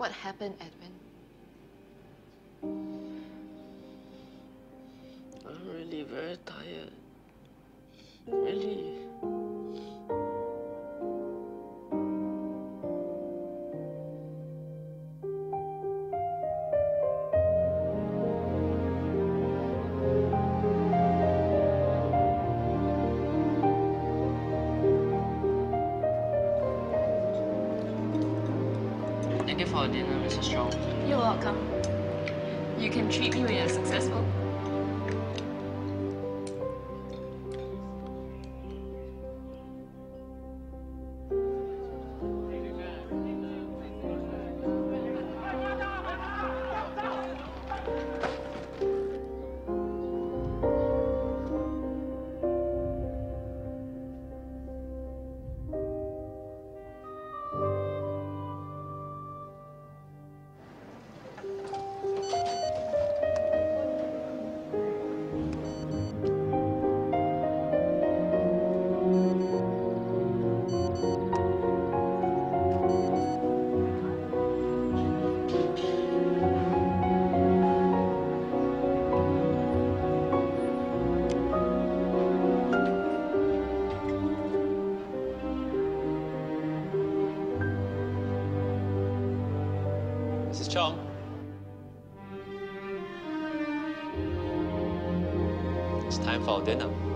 What happened, Edwin? I'm really very tired. Really. Thank you for dinner, Mrs. Strong. You're welcome. You can treat me when you're successful. Mrs. Chong. It's time for dinner.